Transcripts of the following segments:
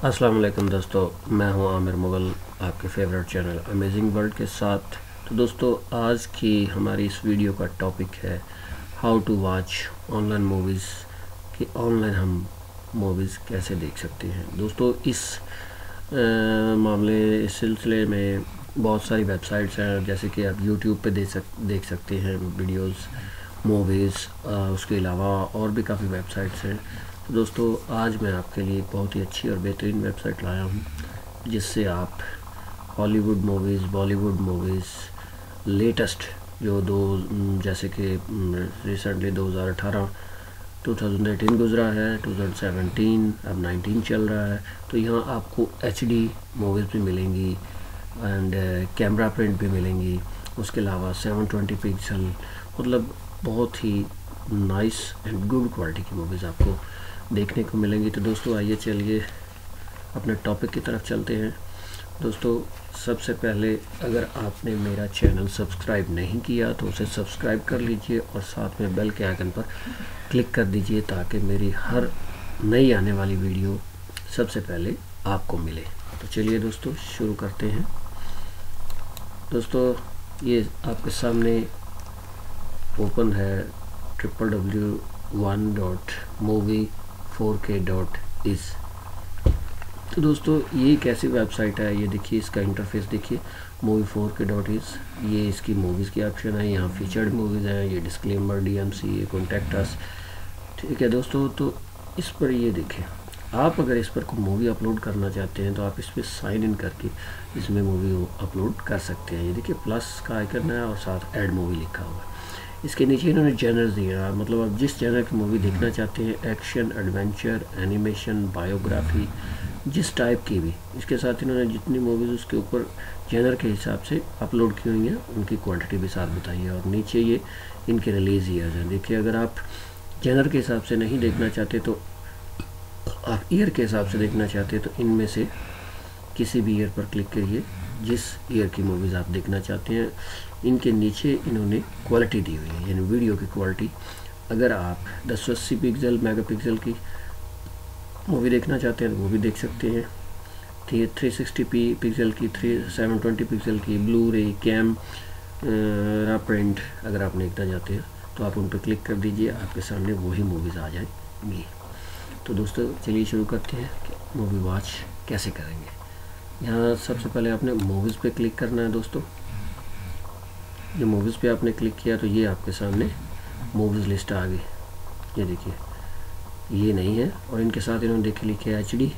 अस्सलाम वालेकुम दोस्तों मैं हूँ आमिर मुग़ल आपके फेवरेट चैनल अमेजिंग वर्ल्ड के साथ। तो दोस्तों आज की हमारी इस वीडियो का टॉपिक है how to watch online movies कि ऑनलाइन हम मूवीज़ कैसे देख सकते हैं। दोस्तों इस आ, मामले इस सिलसिले में बहुत सारी वेबसाइट्स हैं जैसे कि आप यूट्यूब पे देख सक देख सकते हैं वीडियोस मूवीज़ उसके अलावा और भी काफ़ी वेबसाइट्स हैं। दोस्तों, आज मैं आपके लिए बहुत ही अच्छी और बेहतरीन वेबसाइट लाया हूँ, जिससे आप Hollywood movies, Bollywood movies, latest जो दो, जैसे कि रिसेंटली 2018 2018 गुज़रा है 2017 अब 19 चल रहा है तो यहाँ आपको एच डी मूवीज़ भी मिलेंगी एंड कैमरा प्रिंट भी मिलेंगी। उसके अलावा 720 पिक्सल मतलब बहुत ही नाइस एंड गुड क्वालिटी की मूवीज़ आपको देखने को मिलेंगी। तो दोस्तों, आइए चलिए अपने टॉपिक की तरफ़ चलते हैं। दोस्तों, सबसे पहले अगर आपने मेरा चैनल सब्सक्राइब नहीं किया तो उसे सब्सक्राइब कर लीजिए और साथ में बेल के आइकन पर क्लिक कर दीजिए ताकि मेरी हर नई आने वाली वीडियो सबसे पहले आपको मिले। तो चलिए दोस्तों, शुरू करते हैं। दोस्तों, ये आपके सामने ओपन है triple W one dot movie four K dot is तो दोस्तों, ये कैसी वेबसाइट है? ये देखिए, इसका इंटरफेस देखिए। Movie four K dot is ये इसकी मूवीज़ की ऑप्शन है, यहाँ फीचर्ड मूवीज़ हैं, ये डिस्क्लेमर डी एम सी ये कॉन्टेक्ट अस ठीक है दोस्तों तो इस पर ये देखें आप अगर इस पर कोई मूवी अपलोड करना चाहते हैं तो आप इस पर साइन इन करके इसमें मूवी अपलोड कर सकते हैं। ये देखिए प्लस का आइकन है और साथ ऐड मूवी लिखा हुआ है। इसके नीचे इन्होंने जैनर दिया मतलब आप जिस जैनर की मूवी देखना चाहते हैं एक्शन एडवेंचर एनिमेशन बायोग्राफी जिस टाइप की भी, इसके साथ इन्होंने जितनी मूवीज़ उसके ऊपर जैनर के हिसाब से अपलोड की हुई हैं, उनकी क्वांटिटी भी साथ बताई है। और नीचे ये इनके रिलीज़ ईयर्स हैं। देखिए, अगर आप जैनर के हिसाब से नहीं देखना चाहते तो आप ईयर के हिसाब से देखना चाहते तो इनमें से किसी भी ईयर पर क्लिक करिए। जिस ईयर की मूवीज़ आप देखना चाहते हैं, इनके नीचे इन्होंने क्वालिटी दी हुई है, यानी वीडियो की क्वालिटी अगर आप दस सौ अस्सी पिक्सल मेगा पिक्सल की मूवी देखना चाहते हैं तो वो भी देख सकते हैं। Three three sixty P pixel की, थ्री सेवन ट्वेंटी पिक्सल की blu ray camera print अगर आप देखना चाहते हैं तो आप उन पर क्लिक कर दीजिए, आपके सामने वही मूवीज़ आ जाएँगी। तो दोस्तों, चलिए शुरू करते हैं मूवी वॉच कैसे करेंगे। यहाँ सबसे पहले आपने मूवीज़ पे क्लिक करना है दोस्तों। ये मूवीज़ पे आपने क्लिक किया तो ये आपके सामने मूवीज़ लिस्ट आ गई। ये देखिए, ये नहीं है और इनके साथ इन्होंने देखे लिखे एच डी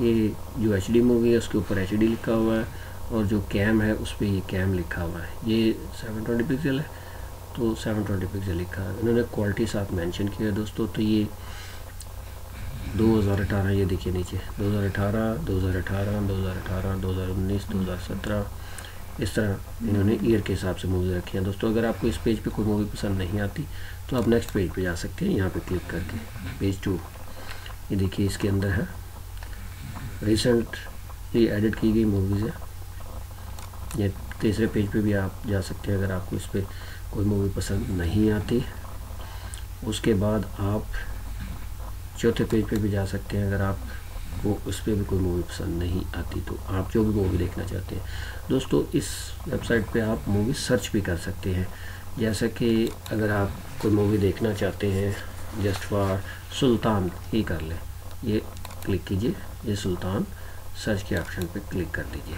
ये जो एच डी मूवी है, उसके ऊपर एच डी लिखा हुआ है और जो कैम है, उस पर ये कैम लिखा हुआ है। ये सेवन ट्वेंटी पिक्सल है तो सेवन ट्वेंटी पिक्सल लिखा है। इन्होंने क्वालिटी साथ मेंशन किया है दोस्तों तो ये 2018 ये देखिए नीचे 2018 2018 2018 2019 2017 इस तरह इन्होंने ईयर के हिसाब से मूवी रखी हैं। दोस्तों, अगर आपको इस पेज पे कोई मूवी पसंद नहीं आती तो आप नेक्स्ट पेज पे जा सकते हैं, यहाँ पे क्लिक करके। पेज टू ये देखिए, इसके अंदर है। रिसेंट ये एडिट की गई मूवीज़ है। ये तीसरे पेज पे भी आप जा सकते हैं, अगर आपको इस पर कोई मूवी पसंद नहीं आती। उसके बाद आप चौथे पेज पे भी जा सकते हैं, अगर आप को उस पर भी कोई मूवी पसंद नहीं आती तो आप जो भी मूवी देखना चाहते हैं। दोस्तों, इस वेबसाइट पे आप मूवी सर्च भी कर सकते हैं। जैसा कि अगर आप कोई मूवी देखना चाहते हैं जस्ट फॉर सुल्तान ही कर लें। ये क्लिक कीजिए, ये सुल्तान सर्च के ऑप्शन पे क्लिक कर दीजिए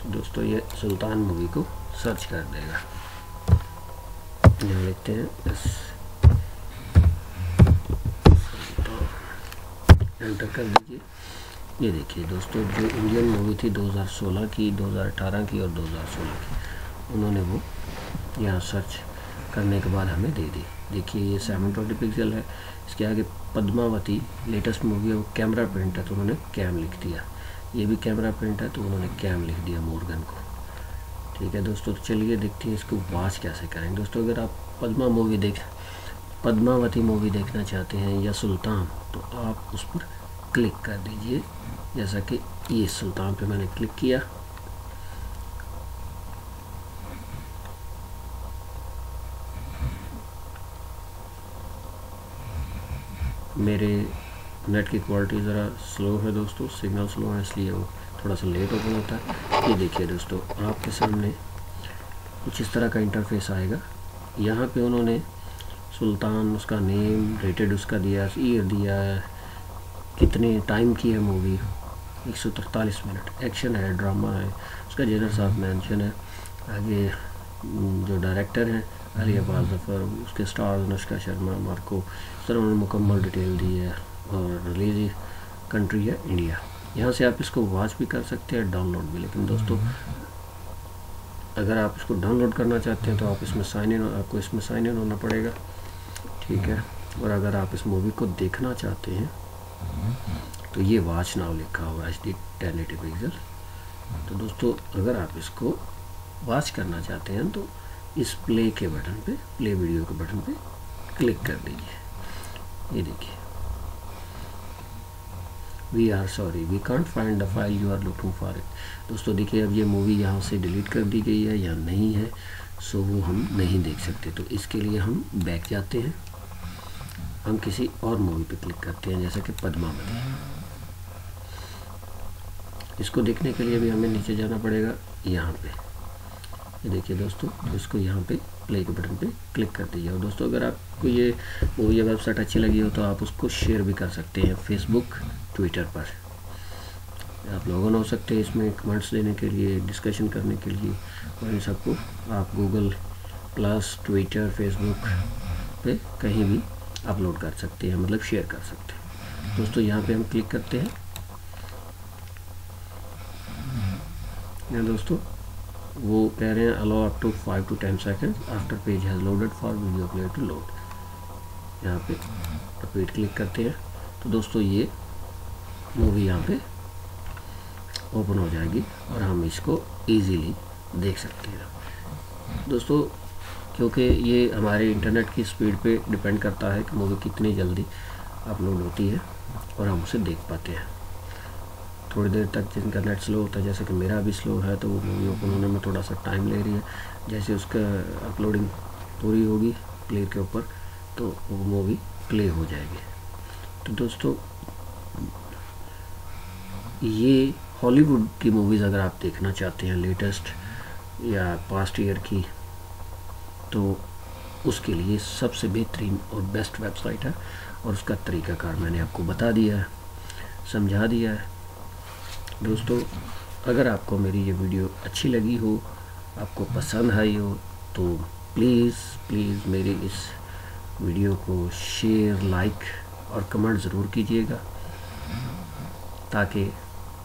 तो दोस्तों, ये सुल्तान मूवी को सर्च कर देगा। बस एंटर कर दीजिए ये देखिए दोस्तों, जो इंडियन मूवी थी 2016 की 2018 की और 2016 की, उन्होंने वो यहाँ सर्च करने के बाद हमें दे दी। देखिए, ये सेवन ट्वेंटी पिक्सल है। इसके आगे पद्मावती लेटेस्ट मूवी है, वो कैमरा प्रिंट है तो उन्होंने कैम लिख दिया। ये भी कैमरा प्रिंट है तो उन्होंने कैम लिख दिया मोरगन को। ठीक है दोस्तों तो चलिए देखते हैं इसको वॉच कैसे करेंगे दोस्तों, अगर आप पद्मा मूवी देख, पद्मावती मूवी देखना चाहते हैं या सुल्तान तो आप उस पर क्लिक कर दीजिए। जैसा कि ये सुल्तान पे मैंने क्लिक किया। मेरे नेट की क्वालिटी ज़रा स्लो है दोस्तों, सिग्नल स्लो है, इसलिए वो थोड़ा सा लेट ओपन होता है। ये देखिए दोस्तों आपके सामने कुछ इस तरह का इंटरफेस आएगा। यहाँ पे उन्होंने सुल्तान, उसका नेम रेटेड उसका दिया ईयर दिया, कितने टाइम की है मूवी एक सौ मिनट एक्शन है ड्रामा है, उसका जेनर साहब मैंशन है। आगे जो डायरेक्टर हैं अली अब्बास जफ़र उसके स्टार अनुष्का शर्मा मार्को सर उन्होंने मुकम्मल डिटेल दी है। और रिलीज़ कंट्री है इंडिया यहाँ से आप इसको वॉच भी कर सकते हैं डाउनलोड भी। लेकिन दोस्तों अगर आप इसको डाउनलोड करना चाहते हैं तो आप इसमें साइन इन आपको इसमें साइन इन होना पड़ेगा। ठीक है? और अगर आप इस मूवी को देखना चाहते हैं तो ये वॉच नाव लिखा हुआ H D ten eighty pixel तो दोस्तों अगर आप इसको वॉच करना चाहते हैं तो इस प्ले के बटन पे प्ले वीडियो के बटन पे क्लिक कर दीजिए। ये देखिए। We are sorry we can't find the file you are looking for it दोस्तों, देखिए, अब ये मूवी यहाँ से डिलीट कर दी गई है या नहीं है सो वो हम नहीं देख सकते। तो इसके लिए हम बैक जाते हैं। हम किसी और मूवी पे क्लिक करते हैं, जैसे कि पद्मावती इसको देखने के लिए भी हमें नीचे जाना पड़ेगा, यहाँ पे। ये देखिए दोस्तों, इसको यहाँ पे प्ले के बटन पे क्लिक कर दीजिए। और दोस्तों, अगर आपको ये मूवी या वेबसाइट अच्छी लगी हो तो आप उसको शेयर भी कर सकते हैं। फेसबुक ट्विटर पर। आप लोगन हो सकते हैं इसमें कमेंट्स देने के लिए डिस्कशन करने के लिए, और इन सबको आप गूगल प्लस ट्विटर फेसबुक पे कहीं भी अपलोड कर सकते हैं मतलब शेयर कर सकते हैं। दोस्तों, यहाँ पे हम क्लिक करते हैं। यहाँ दोस्तों, वो कह रहे हैं allow up to five to ten second after page has loaded for video player to load यहाँ पे रिपीट क्लिक करते हैं। तो दोस्तों, ये मूवी यहाँ पे ओपन हो जाएगी और हम इसको इजीली देख सकते हैं। दोस्तों, क्योंकि ये हमारे इंटरनेट की स्पीड पे डिपेंड करता है कि मूवी कितनी जल्दी अपलोड होती है और हम उसे देख पाते हैं। थोड़ी देर तक जिनका नेट स्लो होता है, जैसे कि मेरा भी स्लो है तो वो मूवी ओपन होने में थोड़ा सा टाइम ले रही है। जैसे उसका अपलोडिंग पूरी होगी प्ले के ऊपर तो वो मूवी प्ले हो जाएगी। तो दोस्तों ये हॉलीवुड की मूवीज़ अगर आप देखना चाहते हैं लेटेस्ट या पास्ट ईयर की तो उसके लिए सबसे बेहतरीन और बेस्ट वेबसाइट है और उसका तरीक़ाकार मैंने आपको बता दिया है, समझा दिया है। दोस्तों, अगर आपको मेरी ये वीडियो अच्छी लगी हो, आपको पसंद आई हो तो प्लीज़ प्लीज़ मेरी इस वीडियो को शेयर लाइक और कमेंट ज़रूर कीजिएगा, ताकि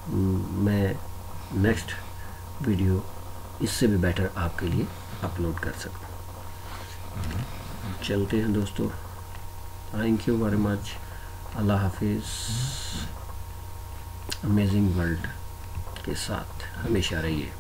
मैं नेक्स्ट वीडियो इससे भी बेटर आपके लिए अपलोड कर सकूँ चलते हैं दोस्तों। थैंक यू वेरी मच अल्लाह हाफिज़। अमेजिंग वर्ल्ड के साथ हमेशा रहिए।